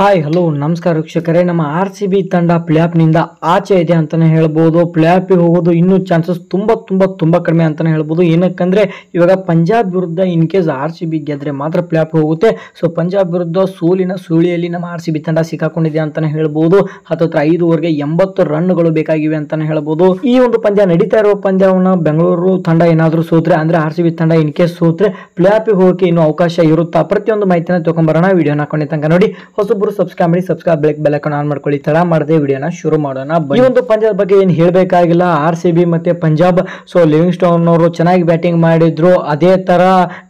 Hi hello ನಮಸ್ಕಾರ ವೀಕ್ಷಕರೇ. ನಮ್ಮ ಆರ್ ಸಿ ಬಿ ತಂಡ ಪ್ಲೇಆಫ್ನಿಂದ ಆಚೆ ಇದೆ ಅಂತಲೇ ಹೇಳ್ಬೋದು. ಪ್ಲೇಆಫಿಗೆ ಹೋಗೋದು ಇನ್ನೂ ಚಾನ್ಸಸ್ ತುಂಬ ತುಂಬ ತುಂಬ ಕಡಿಮೆ ಅಂತಲೇ ಹೇಳ್ಬೋದು. ಏನಕ್ಕಂದರೆ, ಇವಾಗ ಪಂಜಾಬ್ ವಿರುದ್ಧ in case R C B ಗೆದ್ದರೆ ಮಾತ್ರ ಪ್ಲ್ಯಾಪ್ ಹೋಗುತ್ತೆ. ಸೊ ಪಂಜಾಬ್ ವಿರುದ್ಧ ಸೋಲಿನ ಸುಳಿಯಲ್ಲಿ ನಮ್ಮ ಆರ್ ಸಿ ಬಿ ತಂಡ ಸಿಕ್ಕಾಕೊಂಡಿದೆ ಅಂತಲೇ ಹೇಳ್ಬೋದು. ಹತ್ತತ್ರ ಐದುವರೆಗೆ ಎಂಬತ್ತು ರನ್ಗಳು ಬೇಕಾಗಿವೆ ಅಂತಲೇ ಹೇಳ್ಬೋದು. ಈ ಒಂದು ಪಂದ್ಯ ನಡೀತಾ ಇರುವ ಪಂದ್ಯವನ್ನು ಬೆಂಗಳೂರು ತಂಡ ಏನಾದರೂ ಸೋತ್ರೆ, ಅಂದ್ರೆ ಆರ್ ಸಿ ತಂಡ ಇನ್ ಕೇಸ್ ಸೋತ್ರೆ ಪ್ಲೇಆಫಿಗೆ ಹೋಗೋಕೆ ಇನ್ನೂ ಅವಕಾಶ ಇರುತ್ತಾ? ಪ್ರತಿಯೊಂದು ಮಾಹಿತಿನ ತಗೊಂಬರೋಣ ವಿಡಿಯೋನ ಹಾಕೊಂಡೆ ತನಕ ನೋಡಿ. ಹೊಸೊಬ್ಬರು ಸಬ್ಸ್ಕ್ರೈಬ್ ಮಾಡಿ ಸಬ್ಸ್ಕ್ರೈಬ್ ಬೆಳಕ್ ಐಕಾನ್ ಆನ್ ಮಾಡ್ಕೊಳ್ಳಿ. ತಡ ಮಾಡದೆ ವಿಡಿಯೋನ ಶುರು ಮಾಡೋಣ. ಈ ಒಂದು ಪಂದ್ಯದ ಬಗ್ಗೆ ಏನು ಹೇಳಬೇಕಾಗಿಲ್ಲ. ಆರ್ ಸಿ ಮತ್ತೆ ಪಂಜಾಬ್. ಸೊ ಲಿವಿಂಗ್ ಸ್ಟೋನ್ ಅವರು ಚೆನ್ನಾಗಿ ಬ್ಯಾಟಿಂಗ್ ಮಾಡಿದ್ರು. ಅದೇ ತರ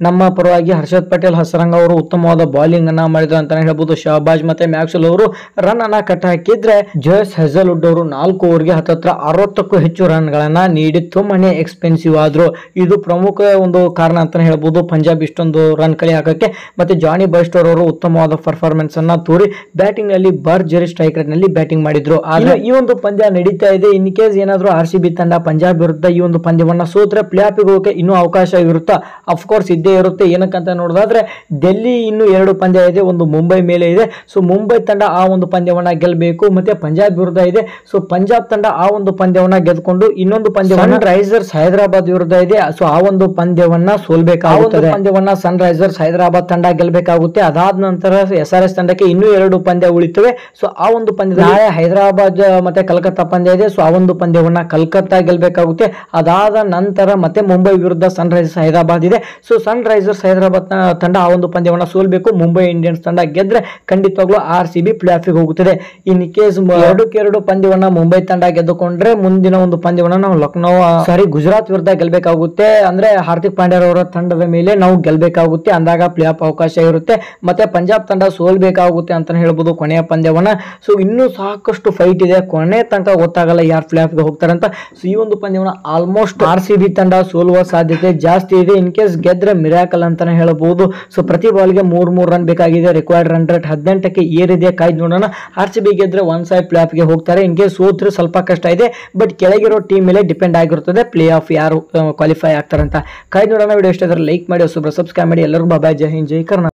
ನಮ್ಮ ಪರವಾಗಿ ಹರ್ಷದ್ ಪಟೇಲ್, ಹಸರಂಗ ಅವರು ಉತ್ತಮವಾದ ಬೌಲಿಂಗ್ ಅನ್ನ ಮಾಡಿದ್ರು ಅಂತಾನೆ ಹೇಳ್ಬೋದು. ಶಹಬಾಜ್ ಮತ್ತೆ ಮ್ಯಾಕ್ಸಲ್ ಅವರು ರನ್ ಅನ್ನ ಕಟ್ ಹಾಕಿದ್ರೆ ಜೋಯಸ್ ಹೆಜಲ್ವುಡ್ ಅವರು ನಾಲ್ಕು ಓವರ್ಗೆ ಹತ್ತತ್ರ ಅರವತ್ತಕ್ಕೂ ಹೆಚ್ಚು ರನ್ ಗಳನ್ನ ನೀಡಿ ತುಂಬಾನೇ ಎಕ್ಸ್ಪೆನ್ಸಿವ್ ಆದ್ರು. ಇದು ಪ್ರಮುಖ ಒಂದು ಕಾರಣ ಅಂತಾನೆ ಹೇಳ್ಬೋದು. ಪಂಜಾಬ್ ಇಷ್ಟೊಂದು ರನ್ ಕಳಿ ಹಾಕಕ್ಕೆ. ಮತ್ತೆ ಜಾನಿ ಬೈಸ್ಟೋರ್ ಅವರು ಉತ್ತಮವಾದ ಪರ್ಫಾರ್ಮೆನ್ಸ್ ಅನ್ನ ತೋರಿ ಬ್ಯಾಟಿಂಗ್ನಲ್ಲಿ ಭರ್ಜರಿ ಸ್ಟ್ರೈಕ್ ರೇಟ್ನಲ್ಲಿ ಬ್ಯಾಟಿಂಗ್ ಮಾಡಿದ್ರು. ಆದ್ರೆ ಈ ಒಂದು ಪಂದ್ಯ ನಡೀತಾ ಇದೆ. ಇನ್ ಕೇಸ್ ಏನಾದ್ರು ಆರ್ ಸಿ ಬಿ ತಂಡ ಪಂಜಾಬ್ ವಿರುದ್ಧ ಈ ಒಂದು ಪಂದ್ಯವನ್ನ ಸೋತ್ರೆ ಪ್ಲೇ ಆಫಿಗೆ ಹೋಗಕ್ಕೆ ಇನ್ನೂ ಅವಕಾಶ ಇರುತ್ತಾ? ಅಫ್ಕೋರ್ಸ್ ಇದ್ದೇ ಇರುತ್ತೆ. ಏನಕ್ಕಂತ ನೋಡೋದಾದ್ರೆ ಡೆಲ್ಲಿ ಇನ್ನು ಎರಡು ಪಂದ್ಯ ಇದೆ. ಒಂದು ಮುಂಬೈ ಮೇಲೆ ಇದೆ. ಸೊ ಮುಂಬೈ ತಂಡ ಆ ಒಂದು ಪಂದ್ಯವನ್ನ ಗೆಲ್ಲಬೇಕು ಮತ್ತೆ ಪಂಜಾಬ್ ವಿರುದ್ಧ ಇದೆ. ಸೊ ಪಂಜಾಬ್ ತಂಡ ಆ ಒಂದು ಪಂದ್ಯವನ್ನ ಗೆದ್ಕೊಂಡು ಇನ್ನೊಂದು ಪಂದ್ಯವನ್ನ ರೈಸರ್ಸ್ ಹೈದರಾಬಾದ್ ವಿರುದ್ಧ ಇದೆ. ಸೊ ಆ ಒಂದು ಪಂದ್ಯವನ್ನ ಸೋಲ್ಬೇಕಾಗುತ್ತದೆ. ಪಂದ್ಯವನ್ನ ಸನ್ ರೈಸರ್ಸ್ ಹೈದರಾಬಾದ್ ತಂಡ ಗೆಲ್ಲಬೇಕಾಗುತ್ತೆ ಅದಾದ ನಂತರ ಎಸ್ ಆರ್ ಎಸ್ ತಂಡಕ್ಕೆ ಇನ್ನೂ ಎರಡು ಪಂದ್ಯ ಉಳಿತವೆ. ಸೊ ಆ ಒಂದು ಪಂದ್ಯ ನಾಳೆ ಹೈದರಾಬಾದ್ ಮತ್ತೆ ಕಲ್ಕತ್ತಾ ಪಂದ್ಯ ಇದೆ. ಸೊ ಆ ಒಂದು ಪಂದ್ಯವನ್ನ ಕಲ್ಕತ್ತಾ ಗೆಲ್ಬೇಕಾಗುತ್ತೆ. ಅದಾದ ನಂತರ ಮತ್ತೆ ಮುಂಬೈ ವಿರುದ್ಧ ಸನ್ ರೈಸರ್ಸ್ ಹೈದರಾಬಾದ್ ಇದೆ. ಸೊ ಸನ್ ರೈಸರ್ಸ್ ಹೈದರಾಬಾದ್ ತಂಡ ಆ ಒಂದು ಪಂದ್ಯವನ್ನ ಸೋಲ್ಬೇಕು. ಮುಂಬೈ ಇಂಡಿಯನ್ಸ್ ತಂಡ ಗೆದ್ರೆ ಖಂಡಿತವಾಗ್ಲೂ ಆರ್ ಸಿ ಬಿ ಪ್ಲೇ ಆಫಿಗೆ ಹೋಗುತ್ತದೆ. ಇನ್ ಕೇಸ್ ಎರಡಕ್ಕೆ ಎರಡು ಪಂದ್ಯವನ್ನ ಮುಂಬೈ ತಂಡ ಗೆದ್ದುಕೊಂಡ್ರೆ ಮುಂದಿನ ಒಂದು ಪಂದ್ಯವನ್ನ ನಾವು ಲಕ್ನೋ ಸಾರಿ ಗುಜರಾತ್ ವಿರುದ್ಧ ಗೆಲ್ಬೇಕಾಗುತ್ತೆ. ಅಂದ್ರೆ ಹಾರ್ದಿಕ್ ಪಾಂಡ್ಯ ಅವರ ತಂಡದ ಮೇಲೆ ನಾವು ಗೆಲ್ಬೇಕಾಗುತ್ತೆ. ಅಂದಾಗ ಪ್ಲೇ ಆಫ್ ಅವಕಾಶ ಇರುತ್ತೆ. ಮತ್ತೆ ಪಂಜಾಬ್ ತಂಡ ಸೋಲ್ಬೇಕಾಗುತ್ತೆ ಅಂತಾನೆ ಹೇಳ್ಬೋದು, ಕೊನೆಯ ಪಂದ್ಯವನ್ನು. ಸೊ ಇನ್ನೂ ಸಾಕಷ್ಟು ಫೈಟ್ ಇದೆ. ಕೊನೆ ತನಕ ಗೊತ್ತಾಗಲ್ಲ ಯಾರು ಆಫ್ಗೆ ಹೋಗ್ತಾರೆ ಅಂತ ಸೊ ಈ ಒಂದು ಪಂದ್ಯವನ್ನ ಆಲ್ಮೋಸ್ಟ್ ಆರ್ ಸಿ ಬಿ ತಂಡ ಸೋಲುವ ಸಾಧ್ಯತೆ ಜಾಸ್ತಿ ಇದೆ. ಇನ್ ಕೇಸ್ ಗೆದ್ರೆ ಮಿರಾಕಲ್ ಅಂತಾನೆ ಹೇಳ್ಬೋದು. ಸೊ ಪ್ರತಿ ಬಾಲ್ಗೆ ಮೂರ್ ಮೂರ್ ರನ್ ಬೇಕಾಗಿದೆ. ರಿಕ್ವೈರ್ಡ್ ರನ್ ರೇಟ್ ಹದಿನೆಂಟಕ್ಕೆ ಏರಿದೆ. ಕಾಯ್ದು ನೋಡೋಣ. ಆರ್ ಸಿ ಬಿ ಗೆದ್ರೆ ಒನ್ ಸೈಡ್ ಪ್ಲೇ ಆಫ್ಗೆ ಹೋಗ್ತಾರೆ. ಇನ್ ಕೇಸ್ ಸೋತ್ರೆ ಸ್ವಲ್ಪ ಕಷ್ಟ ಇದೆ. ಬಟ್ ಕೆಳಗಿರೋ ಟೀಮ್ ಮೇಲೆ ಡಿಪೆಂಡ್ ಆಗಿರುತ್ತದೆ ಪ್ಲೇ ಆಫ್ ಯಾರು ಕ್ವಾಲಿಫೈ ಆಗ್ತಾರೆ ಅಂತ ಕಾಯ್ದು ನೋಡೋಣ. ವಿಡಿಯೋ ಇಷ್ಟ ಲೈಕ್ ಮಾಡಿ ಹೊಸಬ್ರು ಸಬ್ಸ್ಕ್ರೈಬ್ ಮಾಡಿ ಎಲ್ಲರೂ ಬಾಬಾ ಜೈ ಹಿಂದ್, ಜೈ ಕರ್ನಾಟಕ.